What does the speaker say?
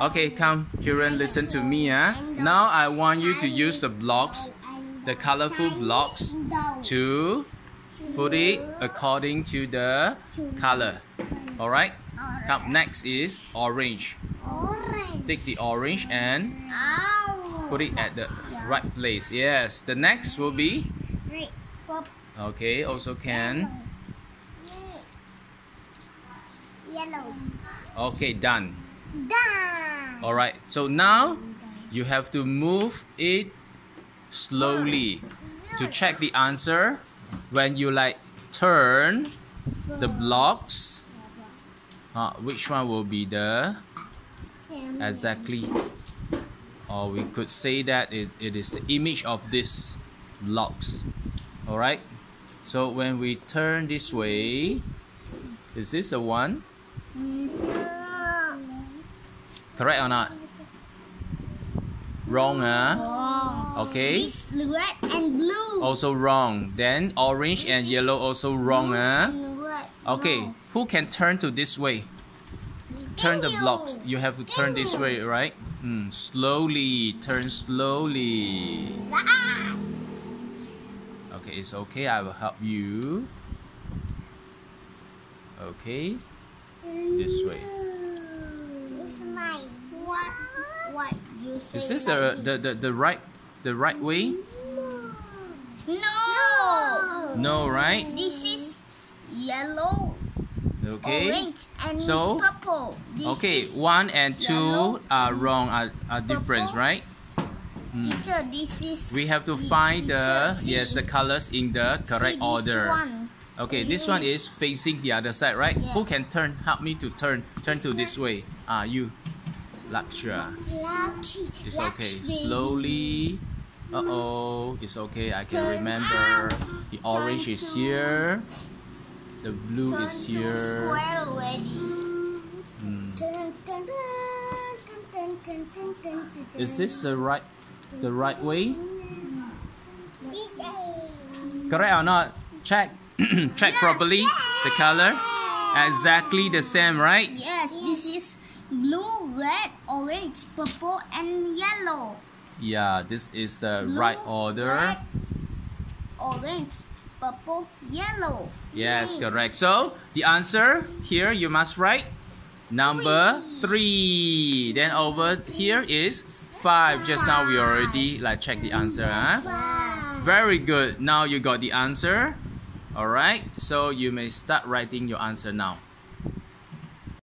Okay, come, Kieran, listen to me. Ah. Now I want you to use the blocks, the colorful blocks, to put it according to the color. Alright? Come, next is orange. Orange. Take the orange and put it at the right place. Yes, the next will be, okay, also can. Yellow. Okay, done. Done. Alright, so now you have to move it slowly to check the answer. When you like turn the blocks, uh, which one will be the exactly? Or we could say that it, it is the image of this blocks. Alright, so when we turn this way, is this the one? Correct or not? Wrong, huh? Okay. This red and blue. Also wrong. Then orange and yellow also wrong, huh? Okay. No. Who can turn to this way? Turn the blocks. you? Have to turn this way, right? Mm, slowly. Turn slowly. Ah. Okay, it's okay. I will help you. Okay. This way. It's mine. What? What you say? Is this the, the, the, the right the right way? No. No, right? This is yellow, Okay. orange, and So- purple. This Okay, one and two are wrong, are, are different, right? teacher. This is. We have to find the teacher, yes the colors in the See correct this order. one. Okay, this This one is- facing the other side, right? Who can turn? Help me to turn. Turn to this way. Ah, you. Lakshya. It's okay. Slowly. Uh-oh. It's okay. I can remember. The orange is here. The blue is here. Is this the right the right way? Correct or not? Check. Check properly the color. Exactly the same, right? Yes, this is blue, red, orange, purple, and yellow. Yeah, this is the Blue, right order. red, orange, purple, yellow. Yes, correct. So the answer here you must write number three. Then over here is five. Just now we already like check the answer. Huh? Five. Very good. Now you got the answer. All right. So you may start writing your answer now.